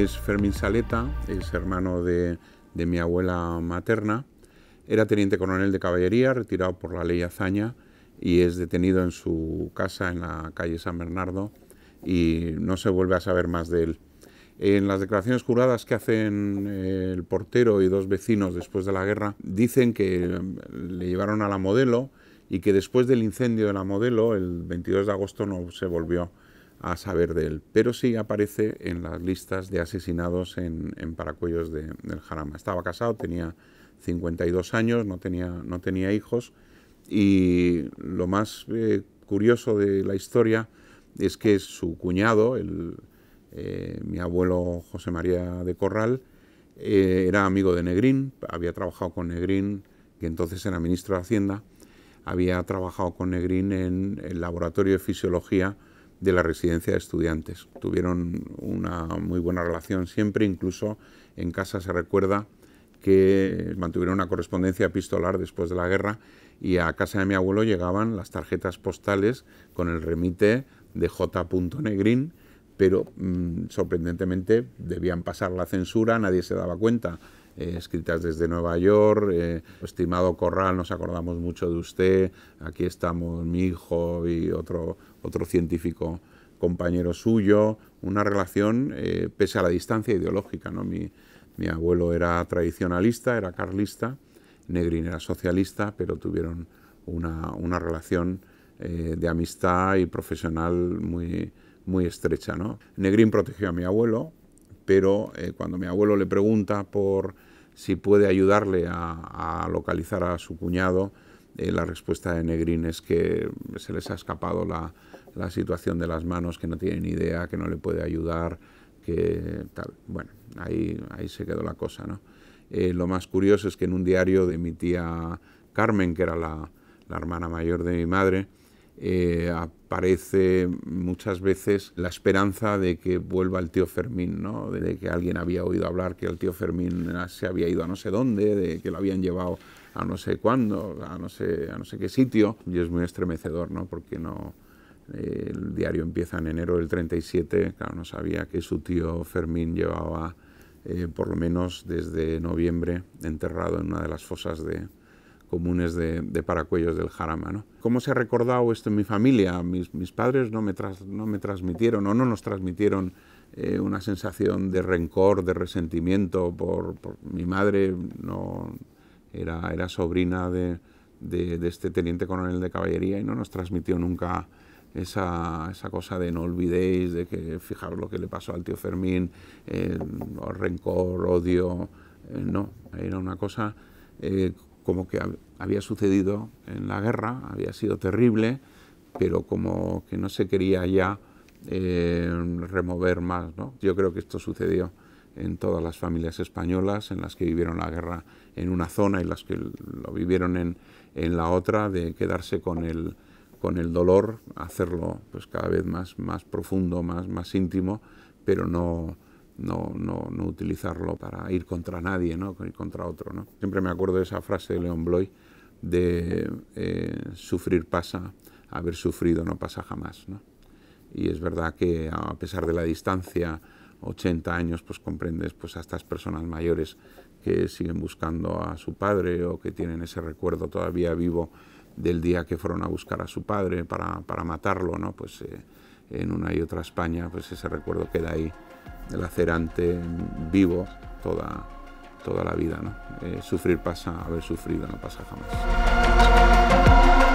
es Fermín Saleta, es hermano de, mi abuela materna. Era teniente coronel de caballería, retirado por la ley Azaña, y es detenido en su casa en la calle San Bernardo y no se vuelve a saber más de él. En las declaraciones juradas que hacen eh, el portero y dos vecinos después de la guerra, dicen que mm, le llevaron a la modelo y que después del incendio de la modelo, el 22 de agosto, no se volvió a saber de él, pero sí aparece en las listas de asesinados en, Paracuellos del Jarama. Estaba casado, tenía 52 años, no tenía, no tenía hijos y lo más eh, curioso de la historia es que su cuñado, el, eh, mi abuelo José María de Corral eh, era amigo de Negrín, había trabajado con Negrín, que entonces era ministro de Hacienda, había trabajado con Negrín en el laboratorio de fisiología de la residencia de estudiantes. Tuvieron una muy buena relación siempre, incluso en casa se recuerda que mantuvieron una correspondencia epistolar después de la guerra y a casa de mi abuelo llegaban las tarjetas postales con el remite de J. Negrín pero mm, sorprendentemente debían pasar la censura, nadie se daba cuenta. Eh, escritas desde Nueva York, eh, estimado Corral, nos acordamos mucho de usted, aquí estamos mi hijo y otro, otro científico compañero suyo, una relación eh, pese a la distancia ideológica. ¿no? Mi, mi, abuelo era tradicionalista, era carlista, Negrín era socialista, pero tuvieron una, una relación de amistad y profesional muy, muy estrecha. ¿no? Negrín protegió a mi abuelo, pero eh, cuando mi abuelo le pregunta por si puede ayudarle a, localizar a su cuñado, eh, la respuesta de Negrín es que se les ha escapado la, situación de las manos, que no tiene ni idea, que no le puede ayudar, que tal. Bueno, ahí, ahí se quedó la cosa. ¿no? Eh, lo más curioso es que en un diario de mi tía Carmen, que era la, la hermana mayor de mi madre, eh, aparece muchas veces la esperanza de que vuelva el tío Fermín, ¿no? de que alguien había oído hablar que el tío Fermín se había ido a no sé dónde, de que lo habían llevado a no sé cuándo, a no sé, a no sé qué sitio, y es muy estremecedor, ¿no? porque no, eh, el diario empieza en enero del 37, claro, no sabía que su tío Fermín llevaba eh, por lo menos desde noviembre enterrado en una de las fosas de, comunes de, Paracuellos del Jarama. ¿no? ¿Cómo se ha recordado esto en mi familia? Mis, padres no me, no me transmitieron o no nos transmitieron eh, una sensación de rencor, de resentimiento por, mi madre, no era, era sobrina de, este teniente coronel de caballería y no nos transmitió nunca esa, cosa de no olvidéis, de que fijaros lo que le pasó al tío Fermín, eh, rencor, odio, eh, no, era una cosa como que había sucedido en la guerra, había sido terrible, pero como que no se quería ya eh, remover más. ¿no? Yo creo que esto sucedió en todas las familias españolas en las que vivieron la guerra en una zona y las que lo vivieron en, en la otra, de quedarse con el, con el dolor, hacerlo pues cada vez más, más profundo, más, más íntimo, pero no, no, no, no, utilizarlo para ir contra nadie, ¿no? ir contra otro. ¿no? Siempre me acuerdo de esa frase de León Bloy de eh, sufrir pasa, haber sufrido no pasa jamás. ¿no? Y es verdad que a pesar de la distancia, 80 años, pues comprendes pues, a estas personas mayores que siguen buscando a su padre o que tienen ese recuerdo todavía vivo del día que fueron a buscar a su padre para, para matarlo, ¿no? pues eh, en una y otra España, pues ese recuerdo queda ahí lacerante, vivo, toda, toda la vida. ¿no? Eh, sufrir pasa, haber sufrido no pasa jamás.